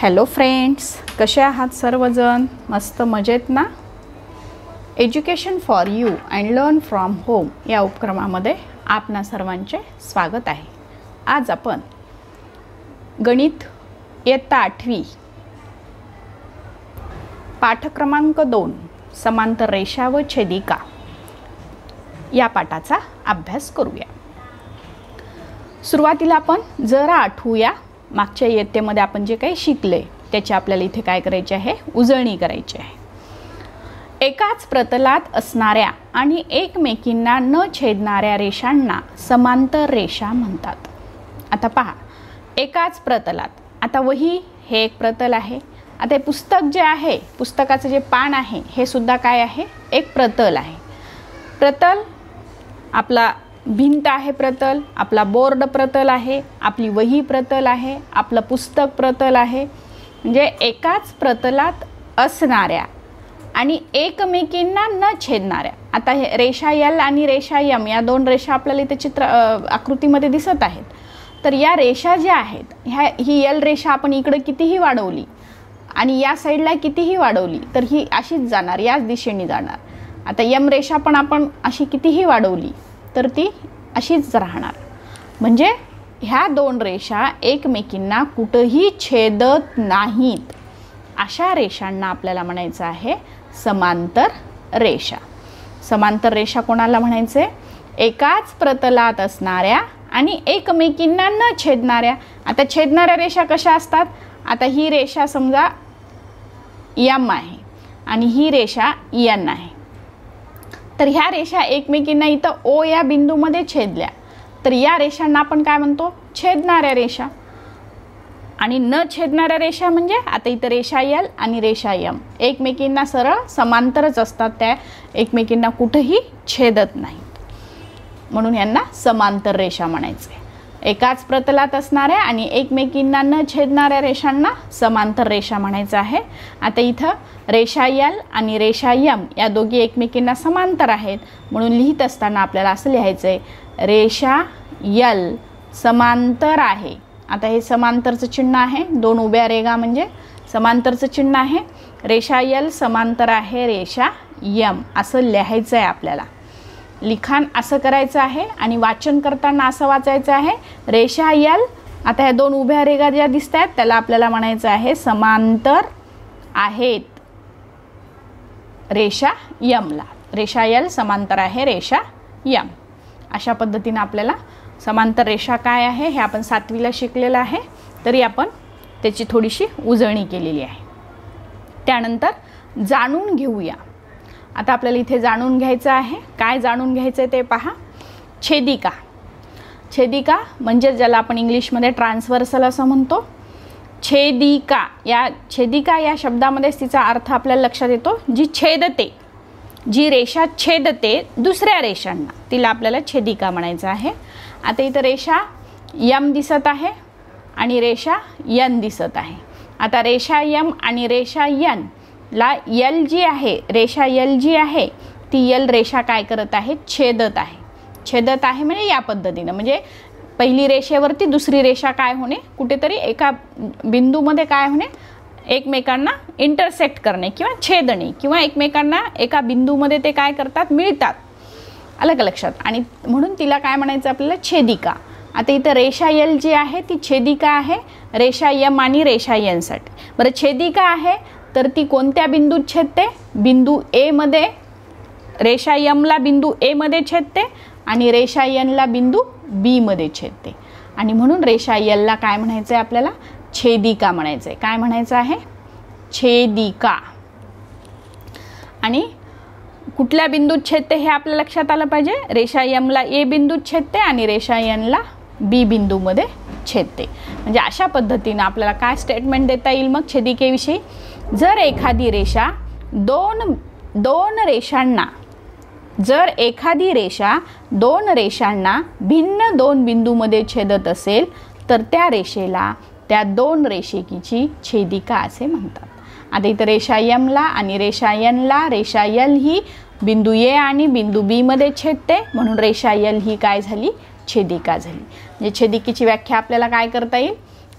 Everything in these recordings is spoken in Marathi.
हॅलो फ्रेंड्स कसे आहात सर्वजण? मस्त मजेत ना? Education for you and learn from home या उपक्रमामध्ये आपणा सर्वांचे स्वागत आहे. आज आपण गणित इयत्ता आठवी पाठक्रमांक दोन समांतर रेषा व छेदिका या पाठाचा अभ्यास करूया. सुरुवातीला आपण जरा आठवूया मागच्या इयत्तेमध्ये आपण जे काही शिकले त्याची आपल्याला इथे काय करायचे आहे? उजळणी करायची आहे. एकाच प्रतलात असणाऱ्या आणि एकमेकींना न छेदणाऱ्या रेषांना समांतर रेषा म्हणतात. आता पहा एकाच प्रतलात आता वही हे एक प्रतल आहे. आता हे पुस्तक जे आहे पुस्तकाचं जे पान आहे हे सुद्धा काय आहे? एक प्रतल आहे. प्रतल आपला भिंत आहे प्रतल आपला बोर्ड प्रतल आहे आपली वही प्रतल आहे आपलं पुस्तक प्रतल आहे. म्हणजे एकाच प्रतलात असणाऱ्या आणि एकमेकींना न छेदणाऱ्या. आता हे रेषा यल आणि रेषा यम या दोन रेषा आपल्याला इथे चित्र आकृतीमध्ये दिसत आहेत. तर या रेषा ज्या आहेत ह्या ही यल रेषा आपण इकडं कितीही वाढवली आणि या साईडला कितीही वाढवली तर ही अशीच जाणार याच दिशेने जाणार. आता यम रेषा पण आपण अशी कितीही वाढवली तर ती अशीच राहणार. म्हणजे ह्या दोन रेषा एकमेकींना कुठंही छेदत नाहीत. अशा रेषांना आपल्याला म्हणायचं आहे समांतर रेषा. समांतर रेषा कोणाला म्हणायचे? एकाच प्रतलात असणाऱ्या आणि एकमेकींना न छेदणाऱ्या. आता छेदणाऱ्या रेषा कशा असतात? आता ही रेषा समजा यम आहे आणि ही रेषा यन आहे. तर ह्या रेषा एकमेकींना इथं ओ या बिंदूमध्ये छेदल्या. तर या रेषांना आपण काय म्हणतो? छेदणाऱ्या रेषा. आणि न छेदणाऱ्या रेषा म्हणजे आता इथं रेषा एल आणि रेषा यम एकमेकींना सरळ समांतरच असतात त्या. एकमेकींना कुठंही छेदत नाहीत. म्हणून यांना समांतर रेषा म्हणायचे एकाच प्रतलात असणाऱ्या आणि एकमेकींना न छेदणाऱ्या रेषांना समांतर रेषा म्हणायचं आहे. आता इथं रेषा यल आणि रेषा यम या दोघी एकमेकींना समांतर आहेत म्हणून लिहित असताना आपल्याला असं लिहायचं आहे रेषा यल समांतर आहे. आता हे समांतरचं चिन्ह आहे. दोन उभ्या रेगा म्हणजे समांतरचं चिन्ह आहे. रेषा यल समांतर आहे रेषा यम असं लिहायचं आहे आपल्याला. लिखाण असं करायचं आहे आणि वाचन करताना असं वाचायचं आहे. रेषा यल. आता ह्या दोन उभ्या रेगा ज्या दिसत आहेत त्याला आपल्याला म्हणायचं आहे समांतर आहेत. रेषा यमला. रेषा यल समांतर आहे रेषा यम. अशा पद्धतीनं आपल्याला समांतर रेषा काय आहे हे आपण सातवीला शिकलेलं आहे. तरी आपण त्याची थोडीशी उजळणी केलेली आहे. त्यानंतर जाणून घेऊया. आता आपल्याला इथे जाणून घ्यायचं आहे. काय जाणून घ्यायचं आहे ते पहा. छेदिका. छेदिका म्हणजे ज्याला आपण इंग्लिशमध्ये ट्रान्सवर्सल असं म्हणतो. छेदिका. या छेदिका या शब्दामध्येच तिचा अर्थ आपल्याला लक्षात येतो. जी छेदते जी रेषा छेदते दुसऱ्या रेषांना. तिला आपल्याला छेदिका म्हणायचं आहे. आता इथं रेषा यम दिसत आहे आणि रेषा यन दिसत आहे. आता रेषा यम आणि रेषा यन ला यल जी आहे रेषा यल जी आहे ती यल रेषा काय करत आहे? छेदत आहे. छेदत आहे म्हणजे या पद्धतीनं. म्हणजे पहिली रेषेवरती दुसरी रेषा काय होणे? कुठेतरी एका बिंदूमध्ये काय होणे? एकमेकांना इंटरसेक्ट करणे किंवा छेदणे किंवा एकमेकांना एका बिंदूमध्ये ते काय करतात? मिळतात. अलग लक्षात. आणि म्हणून तिला काय म्हणायचं आपल्याला? छेदिका. आता इथं रेषा यल जी आहे ती छेदिका आहे रेषा यम आणि रेषा यनसाठी. बरं छेदिका आहे तर ती कोणत्या बिंदूत छेदते? बिंदू एमध्ये रेषा यमला बिंदू एमध्ये छेदते आणि रेषा यनला बिंदू बीमध्ये छेदते. आणि म्हणून रेषा यलला काय म्हणायचं आहे आपल्याला? छेदिका म्हणायचं आहे काय म्हणायचं आहे? छेदिका. आणि कुठल्या बिंदूत छेदते हे आपल्या लक्षात आलं पाहिजे? रेषा यमला ए बिंदूत छेदते आणि रेषा यनला बी बिंदूमध्ये छेदते. म्हणजे अशा पद्धतीनं आपल्याला काय स्टेटमेंट देता येईल मग छेदिकेविषयी? जर एखादी रेषा दोन दोन रेषांना जर एखादी रेषा दोन रेषांना भिन्न दोन बिंदूमध्ये छेदत असेल तर त्या रेषेला त्या दोन रेषेकीची छेदिका असे म्हणतात. आता इथं रेषा यमला आणि रेषा यनला रेषा यल ही बिंदू ए आणि बिंदू बीमध्ये छेदते. म्हणून रेषा यल ही काय झाली? छेदिका झाली. म्हणजे छेदिकेची व्याख्या आपल्याला काय करता येईल?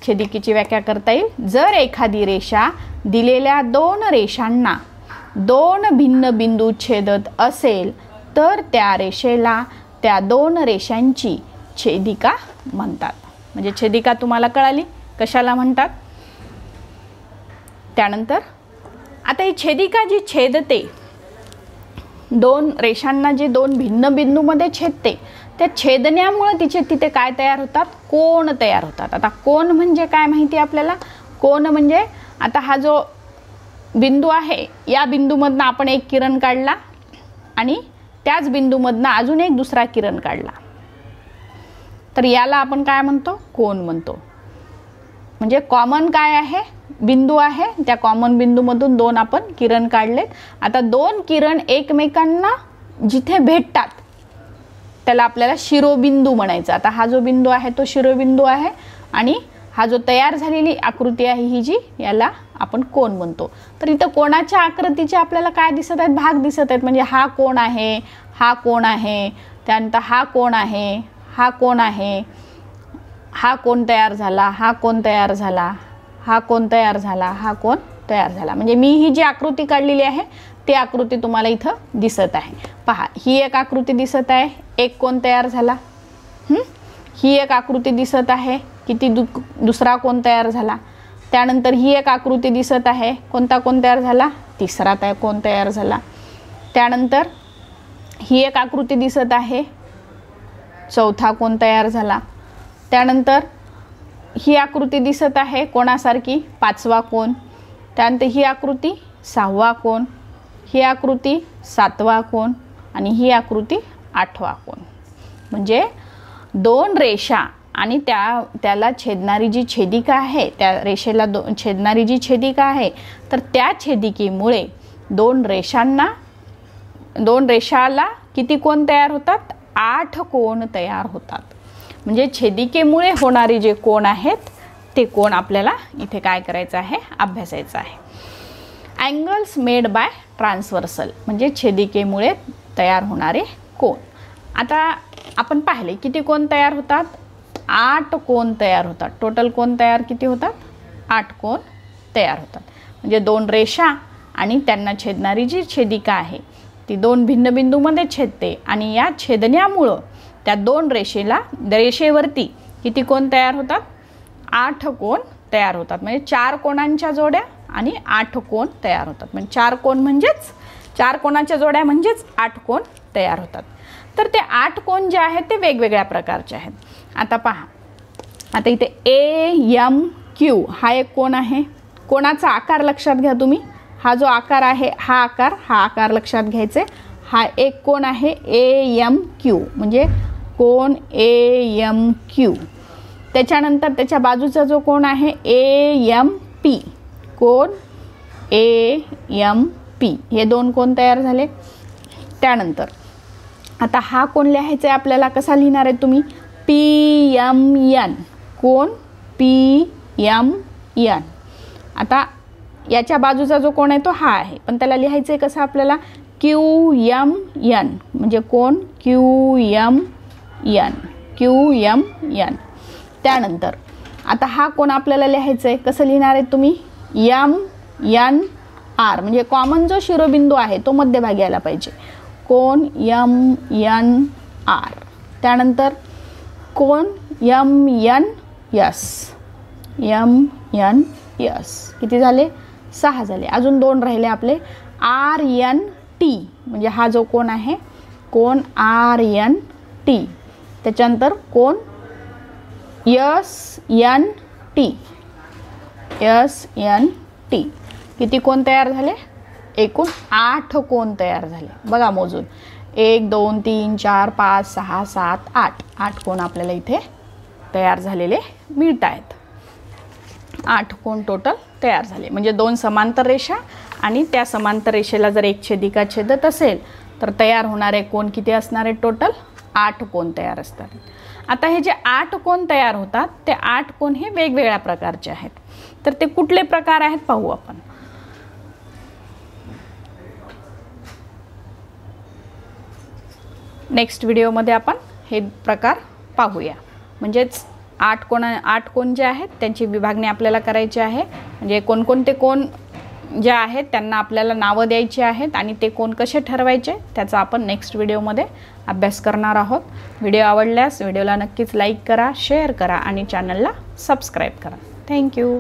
छेदिकेची व्याख्या करता येईल. जर एखादी रेषा दिलेल्या दोन रेषांना दोन भिन्न बिंदू छेदत असेल तर त्या रेषेला त्या दोन रेषांची छेदिका म्हणतात. म्हणजे छेदिका तुम्हाला कळाली? कशाला म्हणतात? त्यानंतर आता ही छेदिका जी छेदते दोन रेषांना जे दोन भिन्न बिंदूमध्ये छेदते त्या छेदण्यामुळं तिचे तिथे काय तयार होतात? कोण तयार होतात? आता कोण म्हणजे काय माहिती आपल्याला? कोण म्हणजे आता हा जो बिंदू आहे या बिंदूमधनं आपण एक किरण काढला आणि त्याच बिंदूमधनं अजून एक दुसरा किरण काढला. तर याला आपण काय म्हणतो? कोण म्हणतो? म्हणजे कॉमन काय आहे? बिंदू आहे. त्या कॉमन बिंदूमधून दोन आपण किरण काढलेत. आता दोन किरण एकमेकांना जिथे भेटतात त्याला आपल्याला शिरोबिंदू म्हणायचा. आता हा जो बिंदू आहे तो शिरोबिंदू आहे आणि हा जो तयार झालेली आकृती आहे ही जी याला आपण कोण म्हणतो. तर इथं कोणाच्या आकृतीचे आपल्याला काय दिसत आहेत? भाग दिसत आहेत. म्हणजे हा कोण आहे हा कोण आहे त्यानंतर हा कोण आहे हा कोण आहे हा कोण तयार झाला हा कोण तयार झाला हा कोण तयार झाला हा कोण तयार झाला. म्हणजे मी ही जी आकृती काढलेली आहे ती आकृती तुम्हाला इथं दिसत आहे? पहा ही एक आकृती दिसत आहे. एक कोण तयार झाला? ही? एक आकृती दिसत आहे किती दु दुसरा कोण तयार झाला? त्यानंतर ही एक आकृती दिसत आहे. कोणता कोण तयार झाला? तिसरा तया कोण तयार झाला? त्यानंतर ही एक आकृती दिसत आहे. चौथा कोण तयार झाला? त्यानंतर ही आकृती दिसत आहे कोणासारखी? पाचवा कोण? त्यानंतर ही आकृती सहावा कोण? ही आकृती सातवा कोण आणि ही आकृती आठवा कोण म्हणजे दोन रेषा आणि त्या त्याला छेदणारी जी छेदिका आहे त्या रेषेला दो छेदणारी जी छेदिका आहे तर त्या छेदिकेमुळे दोन रेषांना दोन रेषाला किती कोण तयार होतात? आठ कोण तयार होतात. म्हणजे छेदिकेमुळे होणारे जे कोण आहेत ते कोण आपल्याला इथे काय करायचं आहे? अभ्यासायचं आहे. अँगल्स मेड बाय ट्रान्सवर्सल म्हणजे छेदिकेमुळे तयार होणारे कोण आता आपण पाहिले किती कोण तयार होतात? आठ कोण तयार होतात. टोटल कोण तयार किती होतात? आठ कोण तयार होतात. म्हणजे दोन रेषा आणि त्यांना छेदणारी जी छेदिका आहे ती दोन भिन्न बिंदूमध्ये छेदते आणि या छेदण्यामुळं त्या दोन रेषेला रेषेवरती किती कोण तयार होतात? आठ कोण तयार होतात. म्हणजे चार कोणांच्या जोड्या आणि आठ कोण तयार होतात. म्हणजे चार कोण म्हणजेच चार कोणाच्या जोड्या म्हणजेच आठ कोण तयार होतात. तर ते आठ कोण जे आहेत ते वेगवेगळ्या प्रकारचे आहेत. आता पहा. आता इथे ए यम क्यू हा एक कोण आहे? कोणाचा आकार लक्षात घ्या तुम्ही. हा जो आकार आहे हा आकार हा आकार लक्षात घ्यायचे. हा एक कोण आहे? ए यम क्यू म्हणजे कोण ए यम क्यू त्याच्यानंतर त्याच्या बाजूचा जो कोण आहे? ए यम पी कोण ए यम पी. हे दोन कोण तयार झाले? त्यानंतर. आता हा कोण लिहायचा आहे आपल्याला? कसा लिहिणार आहे तुम्ही? P M N. कोण? P M N. आता याच्या बाजूचा जो कोण आहे तो हा आहे. पण त्याला लिहायचं आहे कसं आपल्याला? Q M N. म्हणजे कोण? Q M N. Q M N. त्यानंतर. आता हा कोण आपल्याला लिहायचं आहे कसं लिहिणार आहे तुम्ही? M N R. म्हणजे कॉमन जो शिरोबिंदू आहे तो मध्यभागी आला पाहिजे. कोण यम यन आर. त्यानंतर कोण M N S. M N S. किती झाले? सहा झाले. अजून दोन राहिले आपले. R N T. म्हणजे हा जो कोण आहे कोण आर यन टी. त्याच्यानंतर कोण S N T. S N T किती कोण तयार झाले? एकूण आठ कोण तयार झाले? बघा मोजून. एक दोन तीन चार पाच सहा सात आठ. आठ कोण आपल्याला इथे तयार झालेले मिळत आहेत आठ कोण टोटल तयार झाले. म्हणजे दोन समांतर रेषा आणि त्या समांतर रेषेला जर एक छेदिका छेदत असेल तर तयार होणारे कोण किती असणार आहे टोटल आठ कोण तयार असतात. आता हे जे आठ कोण तयार होतात ते आठ कोण हे वेगवेगळ्या प्रकारचे आहेत. तर ते कुठले प्रकार आहेत पाहू आपण. नेक्स्ट व्हिडिओमध्ये आपण हे प्रकार पाहूया. म्हणजेच आठ कोण आठ कोण जे आहेत त्यांची विभागणी आपल्याला करायची आहे. म्हणजे कोणकोणते कोण जे आहेत त्यांना आपल्याला नावं द्यायची आहेत आणि ते कोण कसे ठरवायचे त्याचा आपण नेक्स्ट व्हिडिओमध्ये अभ्यास करणार आहोत. व्हिडिओ आवडल्यास व्हिडिओला नक्कीच लाईक करा शेअर करा आणि चॅनलला सबस्क्राईब करा. थँक्यू